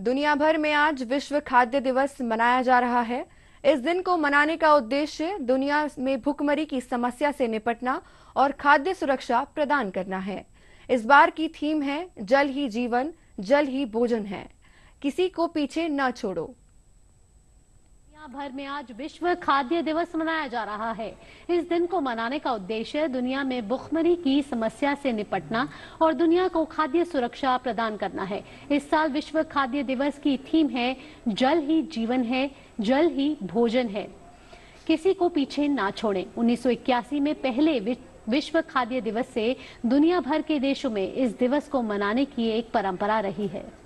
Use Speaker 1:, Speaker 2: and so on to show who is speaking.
Speaker 1: दुनिया भर में आज विश्व खाद्य दिवस मनाया जा रहा है। इस दिन को मनाने का उद्देश्य दुनिया में भुखमरी की समस्या से निपटना और खाद्य सुरक्षा प्रदान करना है। इस बार की थीम है, जल ही जीवन, जल ही भोजन है। किसी को पीछे न छोड़ो।
Speaker 2: भर में आज विश्व खाद्य दिवस मनाया जा रहा है। इस दिन को मनाने का उद्देश्य दुनिया में भुखमरी की समस्या से निपटना और दुनिया को खाद्य सुरक्षा प्रदान करना है। इस साल विश्व खाद्य दिवस की थीम है, जल ही जीवन है, जल ही भोजन है। किसी को पीछे ना छोड़ें। 1981 में पहले विश्व खाद्य दिवस से दुनिया भर के देशों में इस दिवस को मनाने की एक परंपरा रही है।